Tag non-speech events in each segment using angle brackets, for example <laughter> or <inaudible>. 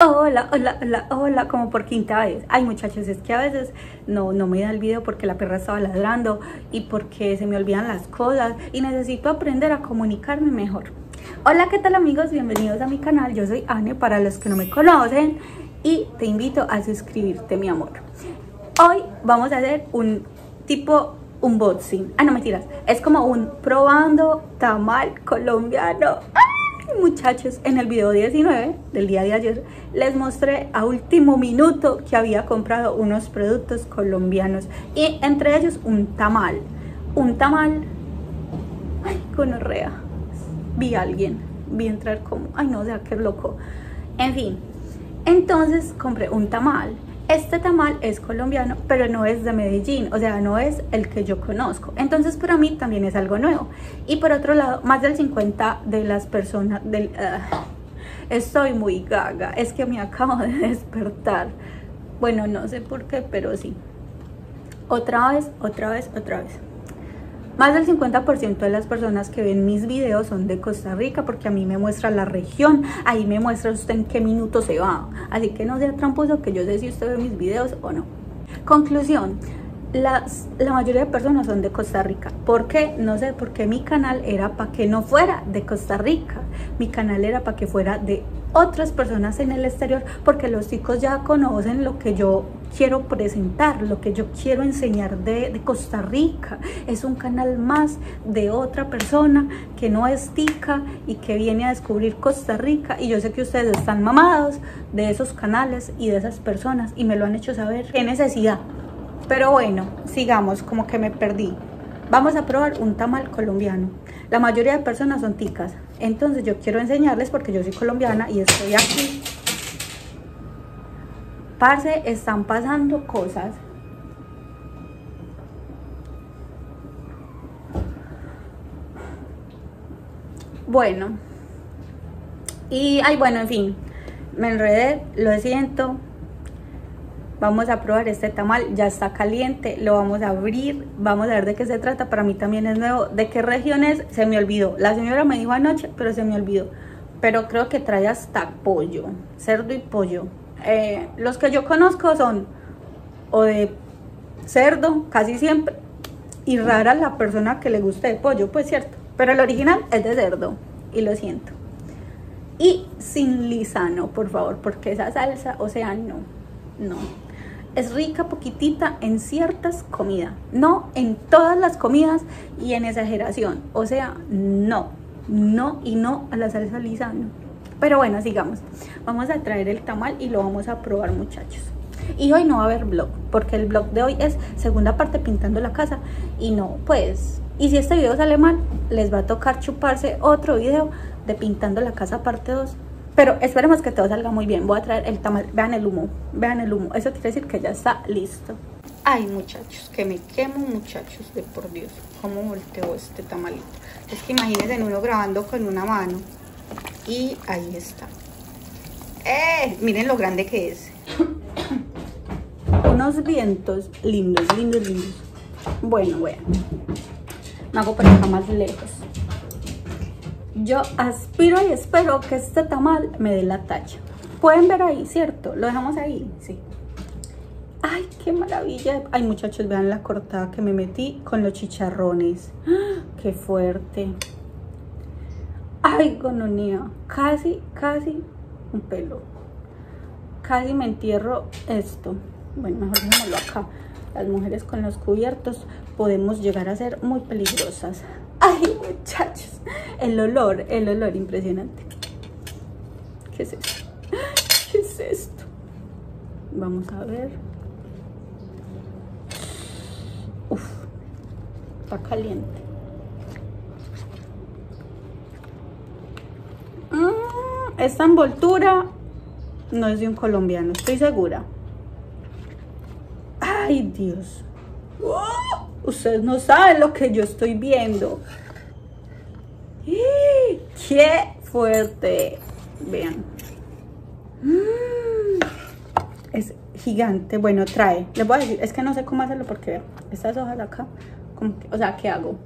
Hola, hola, hola, hola, como por quinta vez. Ay, muchachos, es que a veces no, no me da el video porque la perra estaba ladrando y porque se me olvidan las cosas y necesito aprender a comunicarme mejor. Hola, ¿qué tal amigos? Bienvenidos a mi canal. Yo soy Anne, para los que no me conocen, y te invito a suscribirte, mi amor. Hoy vamos a hacer un tipo unboxing. Ah, no, mentiras. Es como un probando tamal colombiano. Muchachos, en el video 19 del día de ayer les mostré a último minuto que había comprado unos productos colombianos y entre ellos un tamal. Un tamal, ay, gonorrea. Vi a alguien, vi entrar como, ay no, o sea, qué loco. En fin, entonces compré un tamal este tamal es colombiano, pero no es de Medellín, o sea, no es el que yo conozco. Entonces, para mí también es algo nuevo. Y por otro lado, más del 50 de las personas del... Ah, estoy muy gaga, es que me acabo de <laughs> despertar. Bueno, no sé por qué, pero sí. Otra vez, otra vez, otra vez. Más del 50% de las personas que ven mis videos son de Costa Rica porque a mí me muestra la región, ahí me muestra usted en qué minuto se va. Así que no sea tramposo que yo sé si usted ve mis videos o no. Conclusión, las, la mayoría de personas son de Costa Rica. ¿Por qué? No sé, porque mi canal era para que no fuera de Costa Rica. Mi canal era para que fuera de otras personas en el exterior, porque los chicos ya conocen lo que yo quiero presentar, lo que yo quiero enseñar de, Costa Rica. Es un canal más de otra persona que no es tica y que viene a descubrir Costa Rica. Y yo sé que ustedes están mamados de esos canales y de esas personas y me lo han hecho saber. ¿Qué necesidad? Pero bueno, sigamos, como que me perdí. Vamos a probar un tamal colombiano. La mayoría de personas son ticas. Entonces yo quiero enseñarles porque yo soy colombiana y estoy aquí. Parce, están pasando cosas. Bueno. Y, ay, bueno, en fin. Me enredé, lo siento. Vamos a probar este tamal, ya está caliente, lo vamos a abrir, vamos a ver de qué se trata, para mí también es nuevo. ¿De qué región es? Se me olvidó. La señora me dijo anoche, pero se me olvidó. Pero creo que trae hasta pollo, cerdo y pollo. Eh, los que yo conozco son o de cerdo, casi siempre, y rara la persona que le guste de pollo, pues cierto. Pero el original es de cerdo, y lo siento. Y sin lisano, por favor, porque esa salsa, o sea, no, no es rica poquitita en ciertas comidas, no en todas las comidas y en exageración. O sea, no, no y no a la salsa lisa. Pero bueno, sigamos. Vamos a traer el tamal y lo vamos a probar, muchachos. Y hoy no va a haber vlog, porque el vlog de hoy es segunda parte pintando la casa. Y no, pues, y si este video sale mal, les va a tocar chuparse otro video de pintando la casa parte 2 pero esperemos que todo salga muy bien. Voy a traer el tamal. Vean el humo. Vean el humo. Eso quiere decir que ya está listo. Ay, muchachos, que me quemo, muchachos, de por Dios. ¿Cómo volteo este tamalito? Es que imagínense en uno grabando con una mano. Y ahí está. ¡Eh! Miren lo grande que es. <coughs> Unos vientos lindos, lindos, lindos. Bueno, bueno. Me hago por acá más lejos yo aspiro y espero que este tamal me dé la talla. Pueden ver ahí, ¿cierto? Lo dejamos ahí, sí. ¡Ay, qué maravilla! Ay, muchachos, vean la cortada que me metí con los chicharrones. <gasps> ¡Qué fuerte! ¡Ay, gononía! Casi, casi un pelo. Casi me entierro esto. Bueno, mejor dejémoslo acá. Las mujeres con los cubiertos podemos llegar a ser muy peligrosas. <laughs> Ay, muchachos, el olor, el olor impresionante. ¿Qué es esto? ¿Qué es esto? Vamos a ver. Uf, está caliente. Mm, esta envoltura no es de un colombiano, estoy segura. Ay, Dios. Ustedes no saben lo que yo estoy viendo. ¡Qué fuerte! Vean. Mm. Es gigante. Bueno, trae. Les voy a decir, es que no sé cómo hacerlo porque estas hojas acá, o sea, ¿qué hago?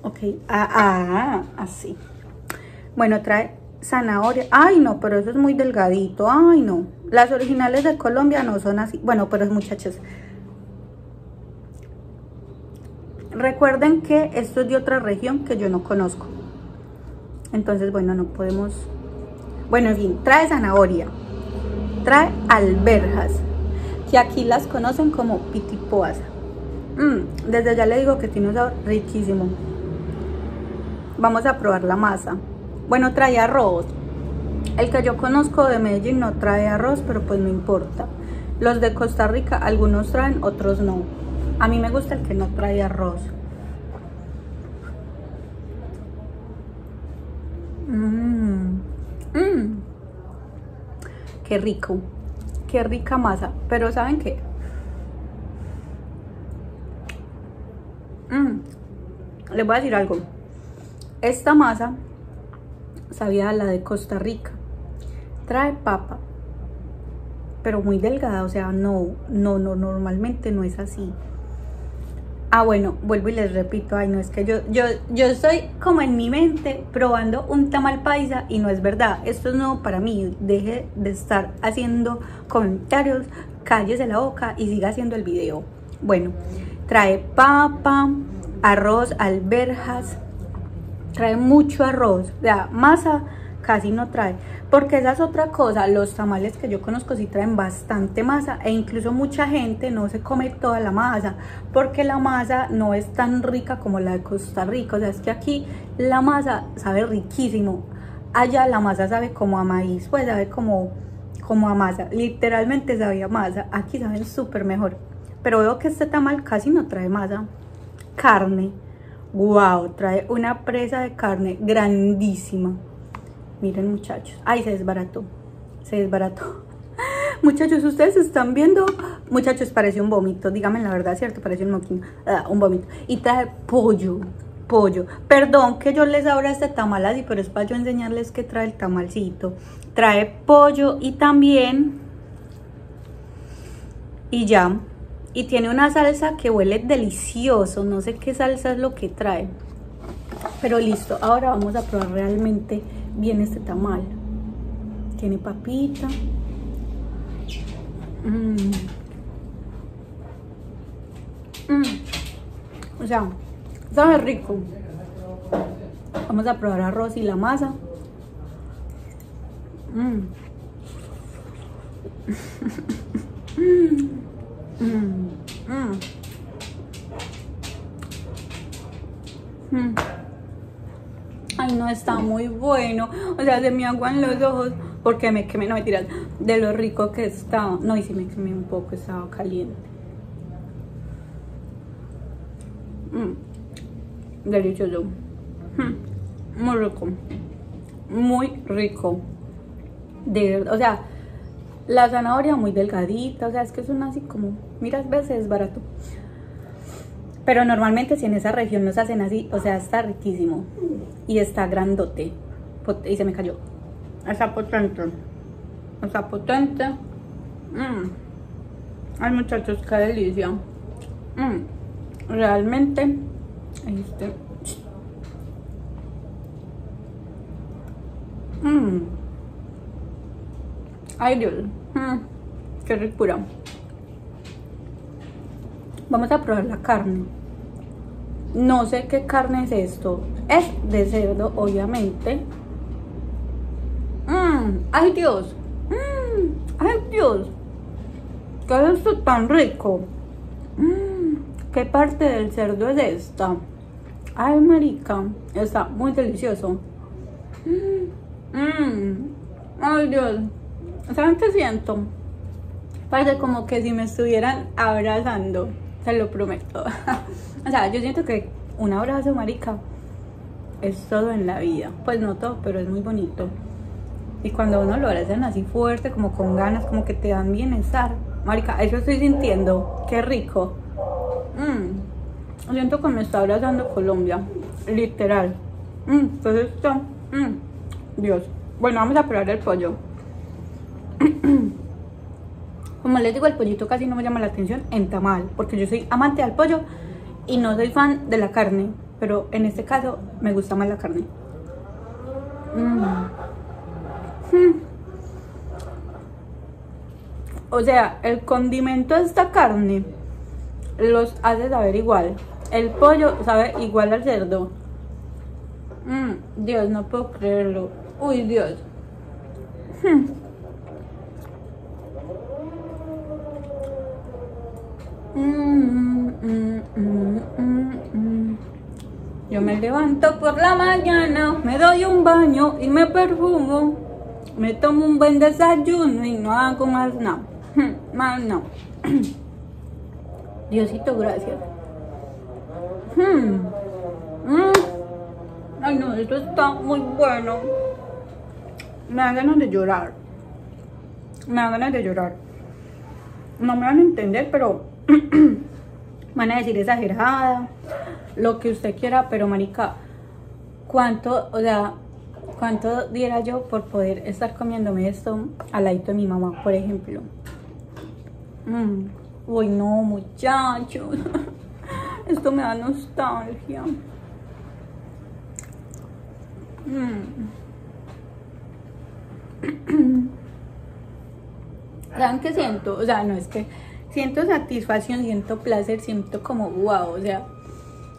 Ok, ah, ah, así. Bueno, trae zanahoria. Ay, no, pero eso es muy delgadito. Ay, no. Las originales de Colombia no son así. Bueno, pero muchachos. Recuerden que esto es de otra región que yo no conozco. Entonces, bueno, no podemos... Bueno, en fin, trae zanahoria. Trae alberjas. Que aquí las conocen como pitipoas. Mm, desde ya le digo que tiene un sabor riquísimo. Vamos a probar la masa. Bueno, trae arroz. El que yo conozco de Medellín no trae arroz, pero pues no importa. Los de Costa Rica, algunos traen, otros no. A mí me gusta el que no trae arroz. Mmm. Mmm. Qué rico. Qué rica masa. Pero ¿saben qué? Mmm. Les voy a decir algo. Esta masa sabía la de Costa Rica. Trae papa, pero muy delgada, o sea, no, no, no, normalmente no es así. Ah, bueno, vuelvo y les repito, ay, no, es que yo, yo, yo estoy como en mi mente probando un tamal paisa y no es verdad. Esto es nuevo para mí. Deje de estar haciendo comentarios, cállese la boca y siga haciendo el video. Bueno, trae papa, arroz, alberjas, trae mucho arroz, la masa casi no trae, porque esa es otra cosa, los tamales que yo conozco sí traen bastante masa e incluso mucha gente no se come toda la masa, porque la masa no es tan rica como la de Costa Rica, o sea, es que aquí la masa sabe riquísimo, allá la masa sabe como a maíz, pues sabe como, como a masa, literalmente sabe a masa, aquí saben súper mejor, pero veo que este tamal casi no trae masa, carne, Wow, trae una presa de carne grandísima. Miren muchachos. Ay, se desbarató. Se desbarató. <laughs> Muchachos, ustedes están viendo. Muchachos, parece un vómito. Díganme la verdad, ¿cierto? Parece un moquín. Ah, un vómito. Y trae pollo. Pollo. Perdón que yo les abra este tamal así, pero es para yo enseñarles que trae el tamalcito. Trae pollo y también. Y ya y tiene una salsa que huele delicioso, no sé qué salsa es lo que trae. Pero listo, ahora vamos a probar realmente bien este tamal. Tiene papita. Mm. Mm. O sea, sabe rico. Vamos a probar arroz y la masa. Mm. <laughs> Mm, mm. Mm. Está muy bueno. O sea, se me aguan los ojos porque me quemé, no me tiras de lo rico que está. No, y si me quemé un poco, estaba caliente. Delicioso. Muy rico. Muy rico. De verdad, o sea, la zanahoria muy delgadita, o sea, es que una así como, miras veces es barato. Pero normalmente si en esa región nos hacen así, o sea, está riquísimo. Y está grandote. Y se me cayó. Está potente. Está potente. Mm. Ay, muchachos, qué delicia. Mm. Realmente, este. Mmm. Ay Dios, mm, qué ricura. Vamos a probar la carne. No sé qué carne es esto. Es de cerdo, obviamente. Mm, ay Dios. Mm, ay Dios. ¿Qué es esto tan rico? ¿Qué parte del cerdo es esta? Ay, marica. Está muy delicioso. Ay, Dios. ¿Saben qué siento? Parece como que si me estuvieran abrazando, se lo prometo. <laughs> o sea, yo siento que un abrazo, marica, es todo en la vida. Pues no todo, pero es muy bonito. Y cuando uno lo abrazan así fuerte, como con ganas, como que te dan bienestar. Marica, eso estoy sintiendo. Qué rico. Mm. Siento que me está abrazando Colombia. Literal. Mm. Entonces esto. Mm. Dios. Bueno, vamos a probar el pollo. <clears throat> Como les digo, el pollito casi no me llama la atención en tamal, porque yo soy amante del pollo y no soy fan de la carne, pero en este caso me gusta más la carne. Mm. Hmm. O sea, el condimento de esta carne los hace saber igual. El pollo sabe igual al cerdo. Mm, Dios, no puedo creerlo. Uy, Dios. Hmm. Mm, mm, Yo me levanto por la mañana, me doy un baño y me perfumo. Me tomo un buen desayuno y no hago más nada. Hmm, <clears throat> más no. <clears throat> Diosito, gracias. Hmm. <clears throat> Ay, no, esto está muy bueno. Me dan ganas de llorar. Me dan ganas de llorar. No me van a entender, pero <clears throat> van a decir exagerada, lo que usted quiera, pero marica, ¿cuánto, o sea, cuánto diera yo por poder estar comiéndome esto al lado de mi mamá, por ejemplo? Mm. Uy, no, muchachos. <laughs> Esto me da nostalgia. Mm. <clears throat> ¿Saben qué siento? O sea, no es que siento satisfacción, siento placer, siento como wow, o sea,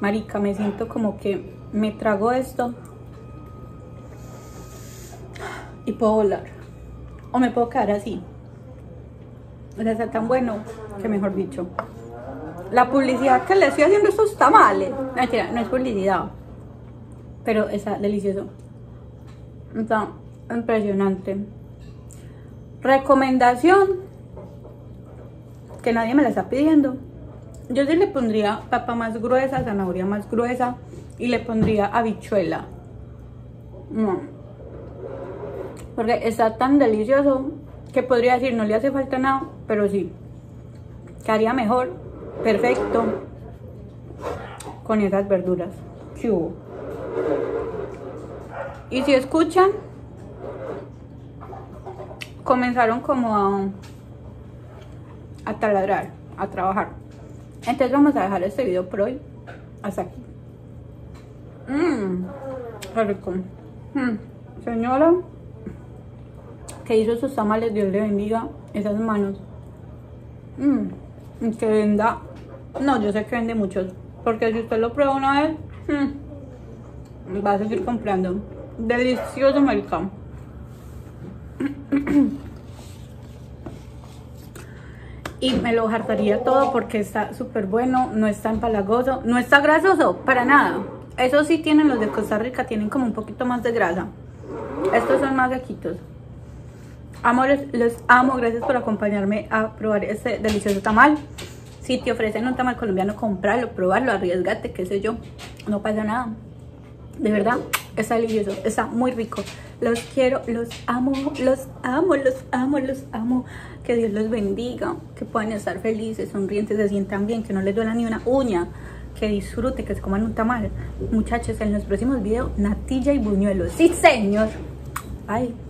marica, me siento como que me trago esto y puedo volar. O me puedo quedar así. O sea, está tan bueno que mejor dicho. La publicidad que le estoy haciendo estos tamales. Mentira, no es publicidad. Pero está delicioso. Está impresionante. Recomendación que nadie me la está pidiendo. Yo sí le pondría papa más gruesa, zanahoria más gruesa y le pondría habichuela. No. Porque está tan delicioso que podría decir no le hace falta nada, pero sí. Quedaría mejor, perfecto, con esas verduras. Y si escuchan, comenzaron como a, a taladrar, a trabajar. Entonces vamos a dejar este video por hoy. Hasta aquí. Mmm, rico. Mm, señora que hizo sus tamales, Dios le bendiga esas manos. Mmm, que venda. No, yo sé que vende muchos. Porque si usted lo prueba una vez, mmm, va a seguir comprando. Delicioso mercado. <clears throat> y me lo hartaría todo porque está súper bueno, no es tan palagoso, no está grasoso, para nada. Eso sí tienen los de Costa Rica, tienen como un poquito más de grasa. Estos son más sequitos. Amores, los amo, gracias por acompañarme a probar este delicioso tamal. Si te ofrecen un tamal colombiano, comprarlo, probarlo, arriesgate, qué sé yo, no pasa nada. De verdad, está delicioso, está muy rico. Los quiero, los amo, los amo, los amo, los amo. Que Dios los bendiga, que puedan estar felices, sonrientes, se sientan bien, que no les duela ni una uña. Que disfruten, que se coman un tamal. Muchachos, en los próximos videos, natilla y buñuelos. ¡Sí, señor! Bye.